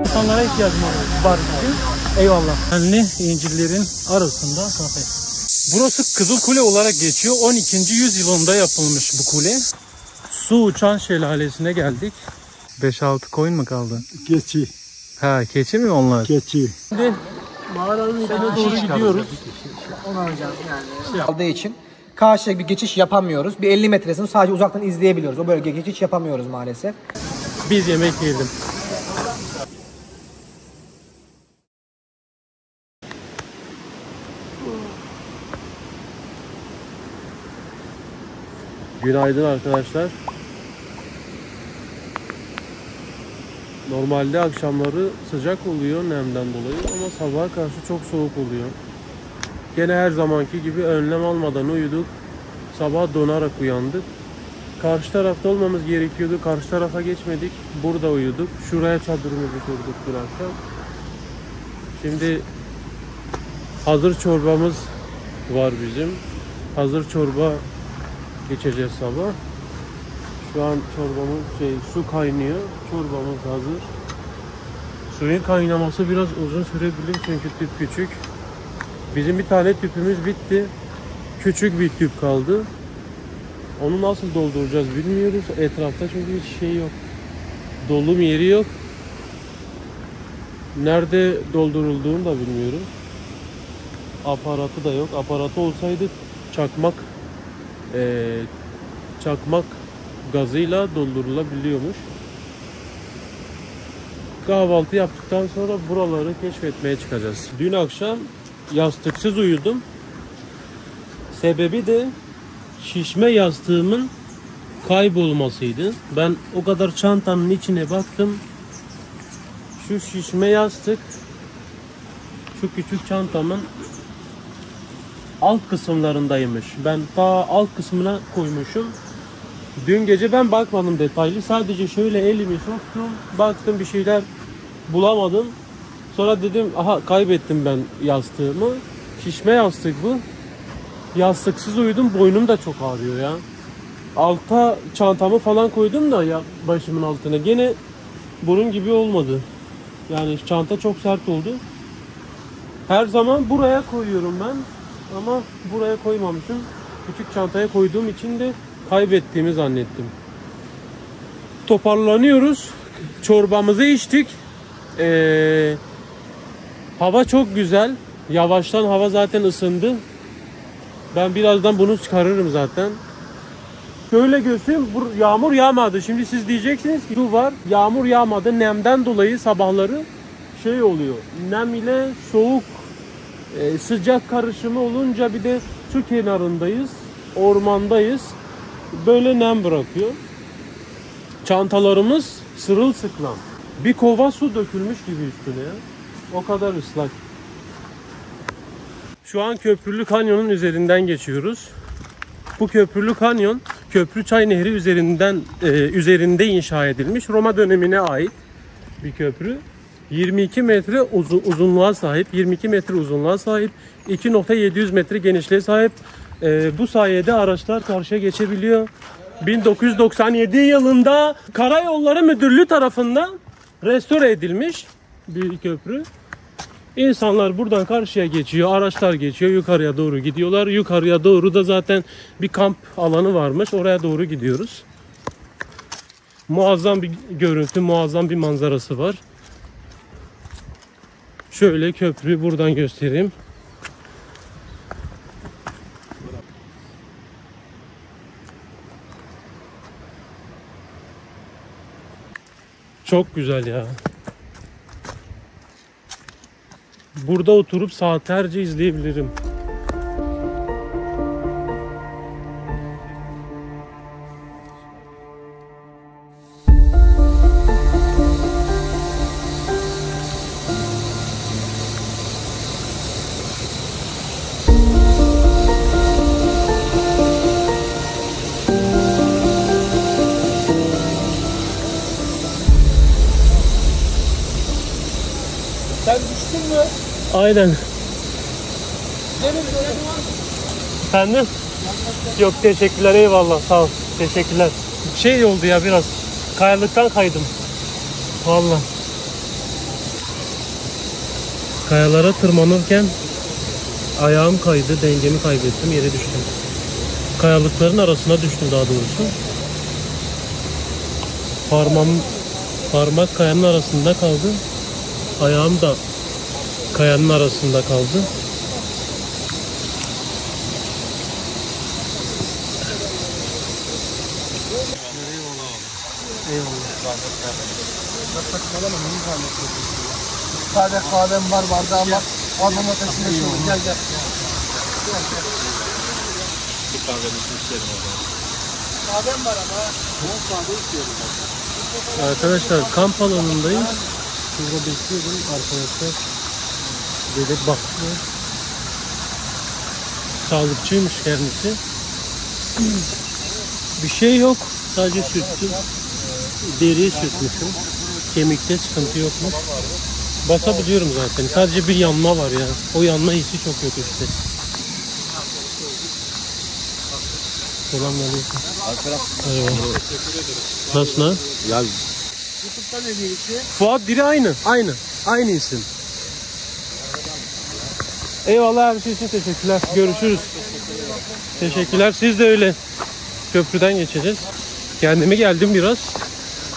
İnsanlara ihtiyacım var bizim. Eyvallah. Kendi incirlerin arasında kafe. Burası Kızıl Kule olarak geçiyor. 12. yüzyılında yapılmış bu kule. Su uçan şelalesine geldik. 5-6 koyun mu kaldı? Keçi, Ha keçi mi onlar? keçi. Şimdi mağaranın içine doğru gidiyoruz. aldığı için karşıya bir geçiş yapamıyoruz. Bir 50 metresini sadece uzaktan izleyebiliyoruz. O bölgeye geçiş yapamıyoruz maalesef. Biz yemek yiyelim. Günaydın arkadaşlar. Normalde akşamları sıcak oluyor nemden dolayı ama sabaha karşı çok soğuk oluyor. Gene her zamanki gibi önlem almadan uyuduk. Sabah donarak uyandık. Karşı tarafta olmamız gerekiyordu. Karşı tarafa geçmedik. Burada uyuduk. Şuraya çadırımızı kurduk bir akşam. Şimdi hazır çorbamız var bizim. Hazır çorba içeceğiz sabah. Şu an çorbamız şey su kaynıyor. Çorbamız hazır. Suyun kaynaması biraz uzun sürebilir çünkü tüp küçük. Bizim bir tane tüpümüz bitti. Küçük bir tüp kaldı. Onu nasıl dolduracağız bilmiyoruz. Etrafta çünkü hiç şey yok. Dolum yeri yok. Nerede doldurulduğunu da bilmiyorum. Aparatı da yok. Aparatı olsaydı çakmak eee, çakmak gazıyla doldurulabiliyormuş. Kahvaltı yaptıktan sonra buraları keşfetmeye çıkacağız. Dün akşam yastıksız uyudum. Sebebi de şişme yastığımın kaybolmasıydı. Ben o kadar çantanın içine baktım. Şu şişme yastık şu küçük çantamın alt kısımlarındaymış. Ben ta alt kısmına koymuşum. Dün gece ben bakmadım detaylı. Sadece şöyle elimi soktum. Baktım bir şeyler bulamadım. Sonra dedim aha kaybettim ben yastığımı. Şişme yastık bu. Yastıksız uyudum. Boynum da çok ağrıyor ya. Alta çantamı falan koydum da ya başımın altına. Gene bunun gibi olmadı. Yani çanta çok sert oldu. Her zaman buraya koyuyorum ben. Ama buraya koymamışım. Küçük çantaya koyduğum için de kaybettiğimi zannettim. Toparlanıyoruz. Çorbamızı içtik. Ee, hava çok güzel. Yavaştan hava zaten ısındı. Ben birazdan bunu çıkarırım zaten. Şöyle göstereyim. bu- Yağmur yağmadı. Şimdi siz diyeceksiniz ki su var. Yağmur yağmadı. Nemden dolayı sabahları şey oluyor. Nem ile soğuk e, sıcak karışımı olunca bir de su kenarındayız. Ormandayız. Böyle nem bırakıyor. Çantalarımız sırılsıklam. Bir kova su dökülmüş gibi üstüne ya. O kadar ıslak. Şu an Köprülü Kanyon'un üzerinden geçiyoruz. Bu Köprülü Kanyon Köprüçay Nehri üzerinden e, üzerinde inşa edilmiş Roma dönemine ait bir köprü. 22 metre uzu- uzunluğa sahip, 22 metre uzunluğa sahip, 2.700 metre genişliğe sahip. E, bu sayede araçlar karşıya geçebiliyor. 1997 yılında Karayolları Müdürlüğü tarafından restore edilmiş bir köprü. İnsanlar buradan karşıya geçiyor, araçlar geçiyor, yukarıya doğru gidiyorlar. Yukarıya doğru da zaten bir kamp alanı varmış. Oraya doğru gidiyoruz. Muazzam bir görüntü, muazzam bir manzarası var. Şöyle köprüyü buradan göstereyim. Çok güzel ya. Burada oturup saatlerce izleyebilirim. Aynen. Efendim? Yok teşekkürler eyvallah sağ ol. Teşekkürler. Şey oldu ya biraz Kayalıktan kaydım. Vallahi. Kayalara tırmanırken ayağım kaydı, dengemi kaybettim, yere düştüm. Kayalıkların arasına düştüm daha doğrusu. Parmağım, parmak kayanın arasında kaldı. Ayağım da kayanın arasında kaldı. Sade kahvem var bardağım var. Almam ateşinde şu. Gel gel. Kahvem var ama. Arkadaşlar kamp alanındayız. Şurada bekliyordum arkadaşlar. Gelip baktı. Sağlıkçıymış kendisi. Bir şey yok. Sadece sürttüm. Deriyi sürtmüşüm. Kemikte sıkıntı yokmuş. Basabiliyorum zaten. Sadece bir yanma var ya. O yanma hissi çok kötü işte. Selamünaleyküm. Nasıl lan? Ya ne? Fuat biri aynı. Aynı. Aynı isim. Eyvallah her şey için teşekkürler. Görüşürüz. Teşekkürler. Siz de öyle. Köprüden geçeceğiz. Kendime geldim biraz.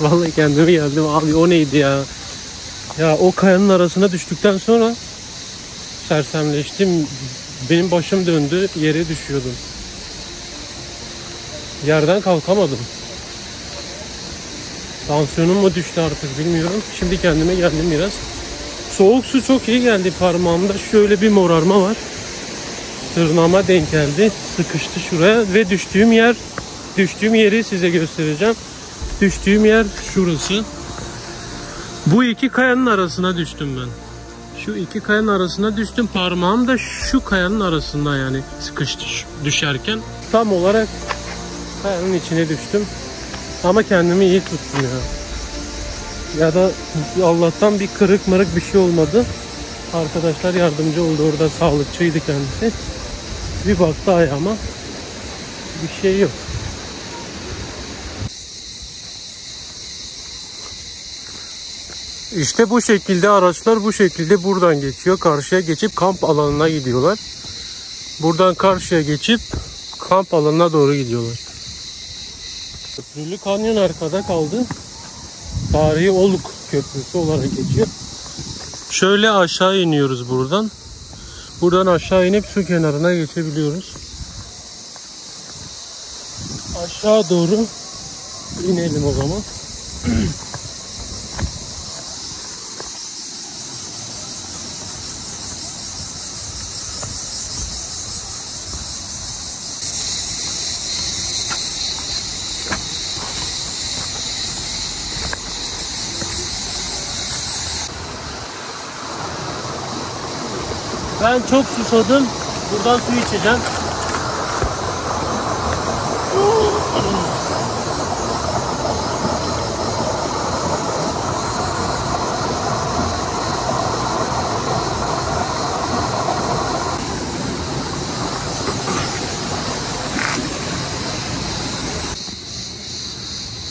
Vallahi kendime geldim. Abi o neydi ya? Ya o kayanın arasına düştükten sonra sersemleştim. Benim başım döndü. Yere düşüyordum. Yerden kalkamadım. Tansiyonum mu düştü artık bilmiyorum. Şimdi kendime geldim biraz. Soğuk su çok iyi geldi parmağımda. Şöyle bir morarma var. Tırnağıma denk geldi. Sıkıştı şuraya ve düştüğüm yer düştüğüm yeri size göstereceğim. Düştüğüm yer şurası. Bu iki kayanın arasına düştüm ben. Şu iki kayanın arasına düştüm. Parmağım da şu kayanın arasında yani sıkıştı düşerken. Tam olarak kayanın içine düştüm. Ama kendimi iyi tuttum ya. Ya da Allah'tan bir kırık mırık bir şey olmadı. Arkadaşlar yardımcı oldu orada sağlıkçıydı kendisi. Bir baktı ayağıma. Bir şey yok. İşte bu şekilde araçlar bu şekilde buradan geçiyor. Karşıya geçip kamp alanına gidiyorlar. Buradan karşıya geçip kamp alanına doğru gidiyorlar. Köprülü kanyon arkada kaldı. Tarihi Oluk Köprüsü olarak geçiyor. Şöyle aşağı iniyoruz buradan. Buradan aşağı inip su kenarına geçebiliyoruz. Aşağı doğru inelim o zaman. Ben çok susadım. Buradan su içeceğim.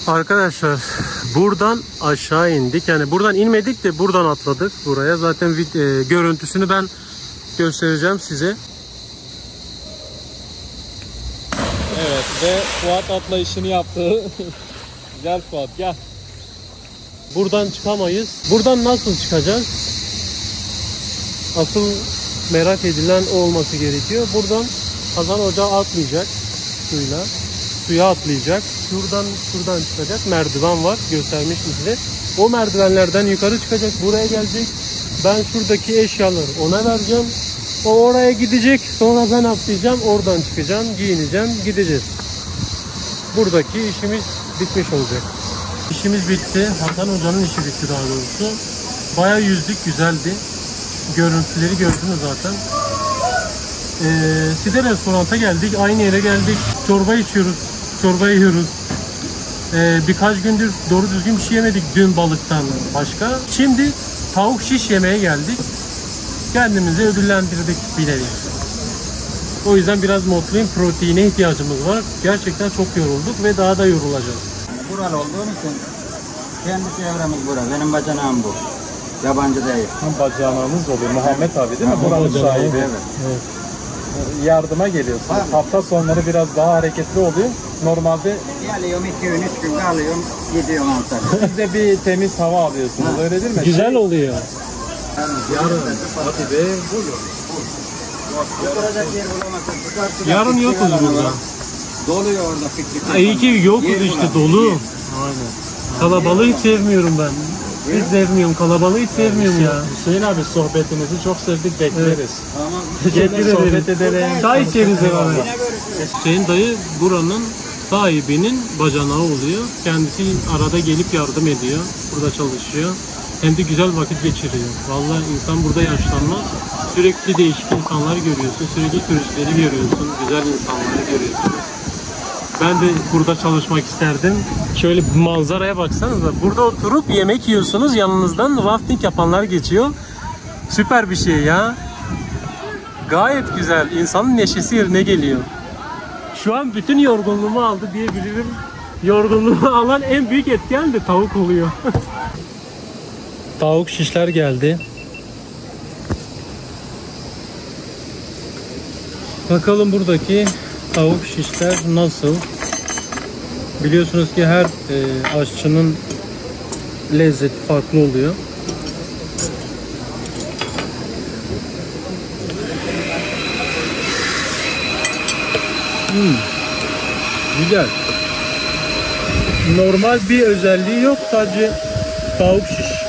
Arkadaşlar buradan aşağı indik. Yani buradan inmedik de buradan atladık buraya. Zaten e, görüntüsünü ben göstereceğim size. evet ve Fuat atlayışını yaptı. Gel Fuat gel. Buradan çıkamayız. Buradan nasıl çıkacağız? Asıl merak edilen o olması gerekiyor. Buradan Hasan Hoca atlayacak suyla. Suya atlayacak. Şuradan şuradan çıkacak. Merdiven var. Göstermiştim size. O merdivenlerden yukarı çıkacak. Buraya gelecek. Ben şuradaki eşyaları ona vereceğim. O oraya gidecek. Sonra ben atlayacağım. Oradan çıkacağım. Giyineceğim. Gideceğiz. Buradaki işimiz bitmiş olacak. İşimiz bitti. Hakan Hoca'nın işi bitti daha doğrusu. Bayağı yüzdük, güzeldi. Görüntüleri gördünüz zaten. Ee, Side restoranta geldik. Aynı yere geldik. Çorba içiyoruz. Çorba yiyoruz. Ee, birkaç gündür doğru düzgün bir şey yemedik dün balıktan başka. Şimdi tavuk şiş yemeye geldik. Kendimizi ödüllendirdik bir nevi. O yüzden biraz mutluyum. Proteine ihtiyacımız var. Gerçekten çok yorulduk ve daha da yorulacağız. Bural olduğun için Kendi çevremiz bura. Benim bacanağım bu. Yabancı değil. Hem bacanağınız oluyor. Muhammed abi değil mi? Buranın sahibi. Evet. Yardıma geliyorsunuz. Hafta sonları biraz daha hareketli oluyor. Normalde Geliyorum iki gün, üç gün kalıyorum. Gidiyorum Antalya'ya. siz de bir temiz hava alıyorsunuz. Öyle değil mi? Güzel oluyor. Yarın Fatih Bey Oturacak yer bulamazsın. Çıkarsın. Yarın piknik yokuz alanı burada. var. Doluyor orada piknik. Ha, İyi ki yokuz Yer işte dolu. Yer. Kalabalığı hiç sevmiyorum ben. Hiç sevmiyorum. Kalabalığı hiç sevmiyorum ya. Hüseyin abi sohbetinizi çok sevdik bekleriz. Tamam. Teşekkür ederim. sohbet edelim. Çay içeriz abi. Yine görüşürüz. Hüseyin dayı buranın sahibinin bacanağı oluyor. Kendisi arada gelip yardım ediyor. Burada çalışıyor. Hem de güzel vakit geçiriyor. Vallahi insan burada yaşlanmaz. Sürekli değişik insanlar görüyorsun. Sürekli turistleri görüyorsun. Güzel insanları görüyorsun. Ben de burada çalışmak isterdim. Şöyle bir manzaraya baksanıza. Burada oturup yemek yiyorsunuz. Yanınızdan rafting yapanlar geçiyor. Süper bir şey ya. Gayet güzel. İnsanın neşesi yerine geliyor. Şu an bütün yorgunluğumu aldı diyebilirim. Yorgunluğumu alan en büyük etken de tavuk oluyor. tavuk şişler geldi. Bakalım buradaki tavuk şişler nasıl? Biliyorsunuz ki her e, aşçının lezzeti farklı oluyor. Güzel. Normal bir özelliği yok sadece tavuk şiş.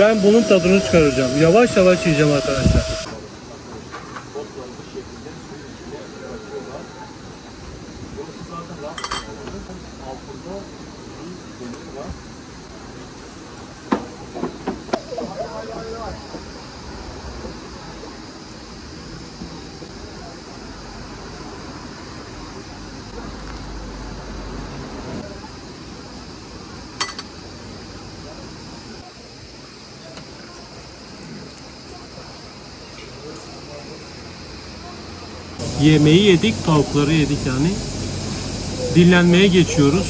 Ben bunun tadını çıkaracağım. Yavaş yavaş yiyeceğim arkadaşlar. Yemeği yedik, tavukları yedik yani. Dinlenmeye geçiyoruz.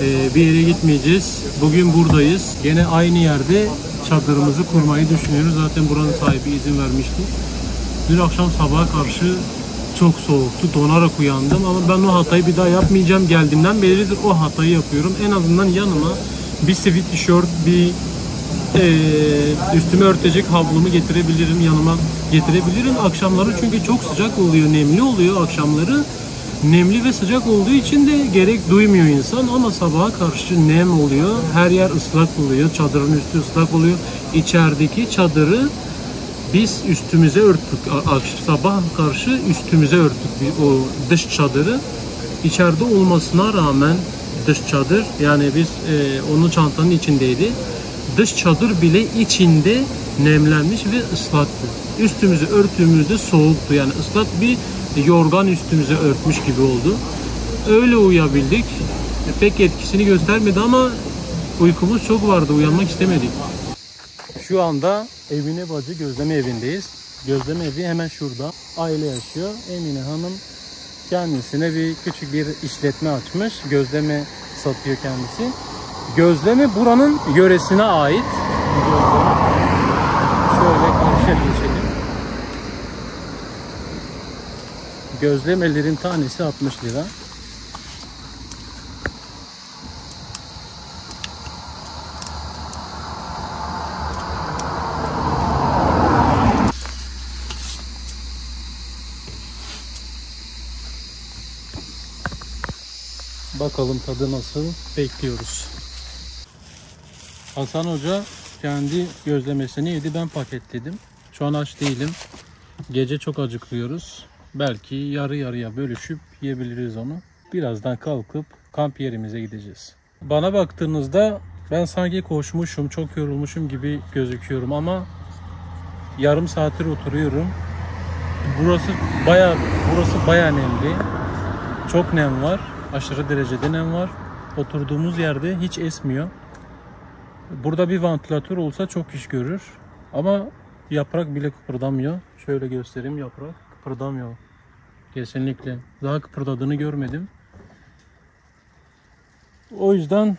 Ee, bir yere gitmeyeceğiz. Bugün buradayız. Gene aynı yerde çadırımızı kurmayı düşünüyoruz. Zaten buranın sahibi izin vermişti. Dün akşam sabaha karşı çok soğuktu. Donarak uyandım ama ben o hatayı bir daha yapmayacağım. Geldiğimden beridir o hatayı yapıyorum. En azından yanıma bir sivit tişört, bir eee üstüme örtecek havlumu getirebilirim yanıma getirebilirim akşamları. Çünkü çok sıcak oluyor nemli oluyor akşamları. Nemli ve sıcak olduğu için de gerek duymuyor insan ama sabaha karşı nem oluyor. Her yer ıslak oluyor çadırın üstü ıslak oluyor. İçerideki çadırı biz üstümüze örttük. Sabah karşı üstümüze örttük o dış çadırı. İçeride olmasına rağmen dış çadır yani biz e, onun çantanın içindeydi. Dış çadır bile içinde nemlenmiş ve ıslaktı. Üstümüzü örttüğümüzde soğuktu. Yani ıslak bir yorgan üstümüze örtmüş gibi oldu. Öyle uyuyabildik. Pek etkisini göstermedi ama uykumuz çok vardı. Uyanmak istemedik. Şu anda Evine Bacı Gözleme Evi'ndeyiz. Gözleme evi hemen şurada. Aile yaşıyor. Emine Hanım kendisine bir küçük bir işletme açmış. Gözleme satıyor kendisi. Gözleme buranın yöresine ait. Gözleme. Şöyle karşıya geçelim. Gözlemelerin tanesi 60 lira. Bakalım tadı nasıl bekliyoruz. Hasan Hoca kendi gözlemesini yedi ben paketledim. Şu an aç değilim. Gece çok acıklıyoruz. Belki yarı yarıya bölüşüp yiyebiliriz onu. Birazdan kalkıp kamp yerimize gideceğiz. Bana baktığınızda ben sanki koşmuşum, çok yorulmuşum gibi gözüküyorum ama yarım saattir oturuyorum. Burası baya burası baya nemli. Çok nem var. Aşırı derecede nem var. Oturduğumuz yerde hiç esmiyor. Burada bir vantilatör olsa çok iş görür. Ama yaprak bile kıpırdamıyor. Şöyle göstereyim yaprak kıpırdamıyor. Kesinlikle. Daha kıpırdadığını görmedim. O yüzden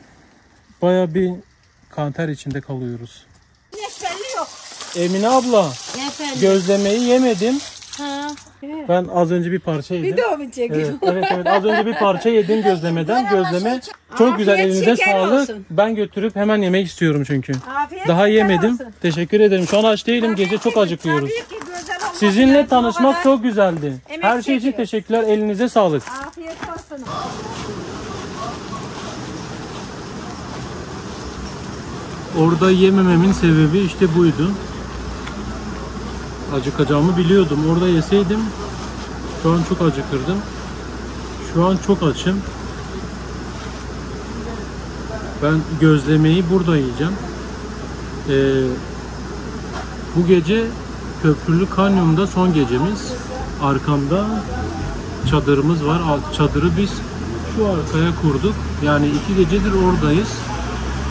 baya bir kanter içinde kalıyoruz. Neşeli yok. Emine abla Efendim. gözlemeyi yemedim. Ha. Ben az önce bir parça yedim. Video mu çekiyorsun? Evet, evet evet az önce bir parça yedim gözlemeden. Gözleme çok güzel Afiyet elinize sağlık. olsun. Ben götürüp hemen yemek istiyorum çünkü. Afiyet Daha yemedim. olsun. Teşekkür ederim. Şu an aç değilim. Gece çok Tabii acıkıyoruz. olmak Sizinle tanışmak çok güzeldi. Emek Her şey için çekiyor. teşekkürler. Elinize sağlık. Afiyet olsun. Orada yemememin sebebi işte buydu. Acıkacağımı biliyordum. Orada yeseydim şu an çok acıkırdım. Şu an çok açım. Ben gözlemeyi burada yiyeceğim. Ee, bu gece Köprülü Kanyon'da son gecemiz. Arkamda çadırımız var. Alt çadırı biz şu arkaya kurduk. Yani iki gecedir oradayız.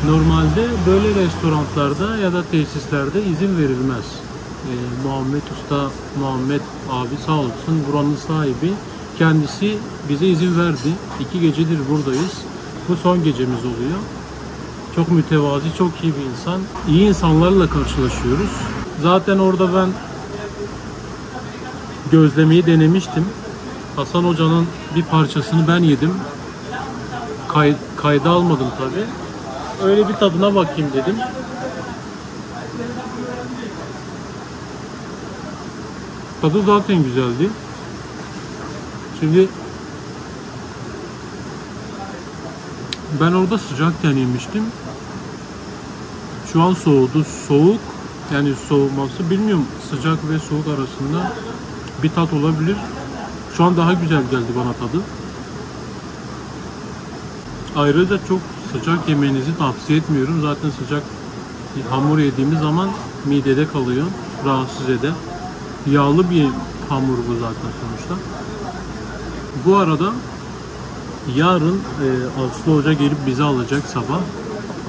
Normalde böyle restoranlarda ya da tesislerde izin verilmez. Ee, Muhammed Usta, Muhammed abi sağ olsun buranın sahibi. Kendisi bize izin verdi. İki gecedir buradayız. Bu son gecemiz oluyor. Çok mütevazi, çok iyi bir insan. İyi insanlarla karşılaşıyoruz. Zaten orada ben gözlemeyi denemiştim. Hasan Hoca'nın bir parçasını ben yedim. Kay, kayda almadım tabii öyle bir tadına bakayım dedim. Tadı zaten güzeldi. Şimdi ben orada sıcakken yemiştim. Şu an soğudu. Soğuk yani soğuması bilmiyorum sıcak ve soğuk arasında bir tat olabilir. Şu an daha güzel geldi bana tadı. Ayrıca çok sıcak yemenizi tavsiye etmiyorum. Zaten sıcak hamur yediğimiz zaman midede kalıyor. Rahatsız eder. Yağlı bir hamur bu zaten sonuçta. Bu arada yarın e, Aslı Hoca gelip bizi alacak sabah.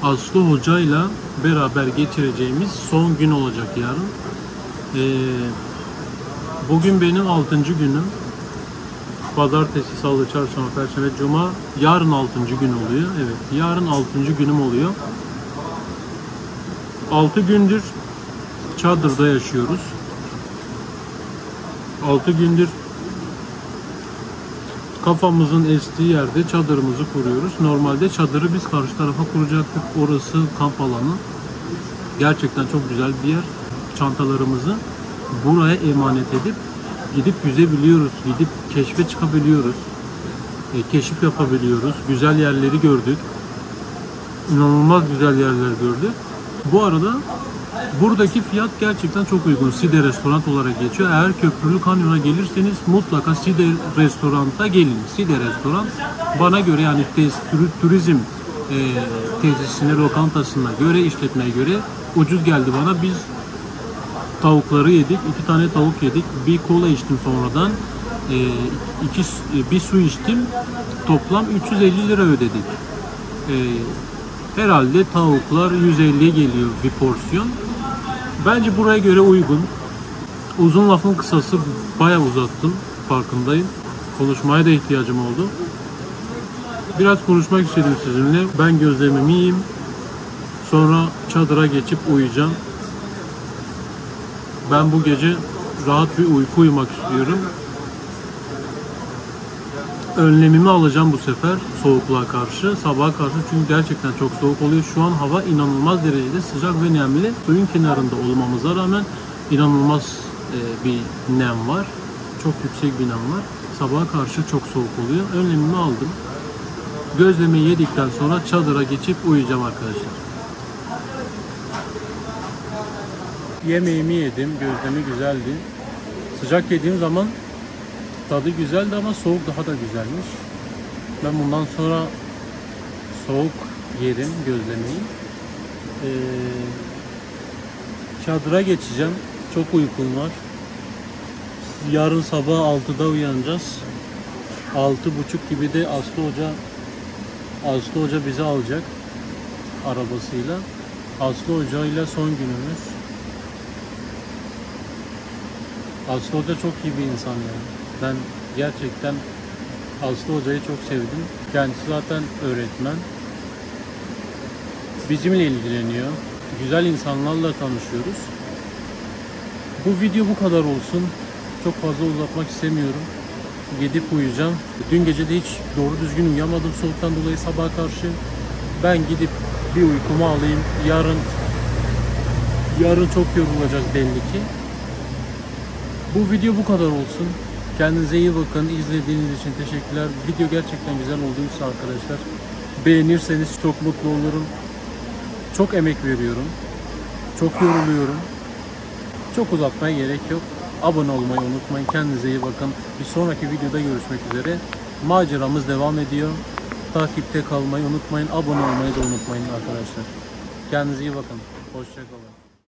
Aslı Hoca ile beraber geçireceğimiz son gün olacak yarın. E, bugün benim 6. günüm. Pazartesi, salı, çarşamba, perşembe, cuma. Yarın 6. gün oluyor. Evet, yarın 6. günüm oluyor. 6 gündür çadırda yaşıyoruz. 6 gündür kafamızın estiği yerde çadırımızı kuruyoruz. Normalde çadırı biz karşı tarafa kuracaktık. Orası kamp alanı. Gerçekten çok güzel bir yer. Çantalarımızı buraya emanet edip gidip yüzebiliyoruz, gidip keşfe çıkabiliyoruz, e, keşif yapabiliyoruz, güzel yerleri gördük, inanılmaz güzel yerler gördük. Bu arada buradaki fiyat gerçekten çok uygun. Side Restoran olarak geçiyor. Eğer Köprülü Kanyon'a gelirseniz mutlaka Side Restoran'da gelin. Side Restoran bana göre yani turizm e, tesisine, lokantasına göre, işletmeye göre ucuz geldi bana. Biz tavukları yedik. iki tane tavuk yedik. Bir kola içtim sonradan. Ee, iki, e, bir su içtim. Toplam 350 lira ödedik. Ee, herhalde tavuklar 150'ye geliyor bir porsiyon. Bence buraya göre uygun. Uzun lafın kısası bayağı uzattım. Farkındayım. Konuşmaya da ihtiyacım oldu. Biraz konuşmak istedim sizinle. Ben gözlemimi yiyeyim. Sonra çadıra geçip uyuyacağım. Ben bu gece rahat bir uyku uyumak istiyorum. Önlemimi alacağım bu sefer soğukluğa karşı, sabaha karşı çünkü gerçekten çok soğuk oluyor. Şu an hava inanılmaz derecede sıcak ve nemli. Suyun kenarında olmamıza rağmen inanılmaz e, bir nem var. Çok yüksek bir nem var. Sabaha karşı çok soğuk oluyor. Önlemimi aldım. Gözlemeyi yedikten sonra çadıra geçip uyuyacağım arkadaşlar. Yemeğimi yedim, gözlemi güzeldi. Sıcak yediğim zaman tadı güzeldi ama soğuk daha da güzelmiş. Ben bundan sonra soğuk yerim gözlemeyi. Ee, çadıra geçeceğim. Çok uykum var. Yarın sabah 6'da uyanacağız. 6.30 gibi de Aslı Hoca Aslı Hoca bizi alacak arabasıyla. Aslı Hoca ile son günümüz. Aslı Hoca çok iyi bir insan yani. Ben gerçekten Aslı Hoca'yı çok sevdim. Kendisi zaten öğretmen. bizimle ilgileniyor. Güzel insanlarla tanışıyoruz. Bu video bu kadar olsun. Çok fazla uzatmak istemiyorum. Gidip uyuyacağım. Dün gece de hiç doğru düzgün uyuyamadım soğuktan dolayı sabaha karşı. Ben gidip bir uykumu alayım. Yarın yarın çok yorulacağız belli ki. Bu video bu kadar olsun. Kendinize iyi bakın. İzlediğiniz için teşekkürler. Video gerçekten güzel olduysa arkadaşlar beğenirseniz çok mutlu olurum. Çok emek veriyorum. Çok yoruluyorum. Çok uzatmaya gerek yok. Abone olmayı unutmayın. Kendinize iyi bakın. Bir sonraki videoda görüşmek üzere. Maceramız devam ediyor. Takipte kalmayı unutmayın. Abone olmayı da unutmayın arkadaşlar. Kendinize iyi bakın. Hoşçakalın.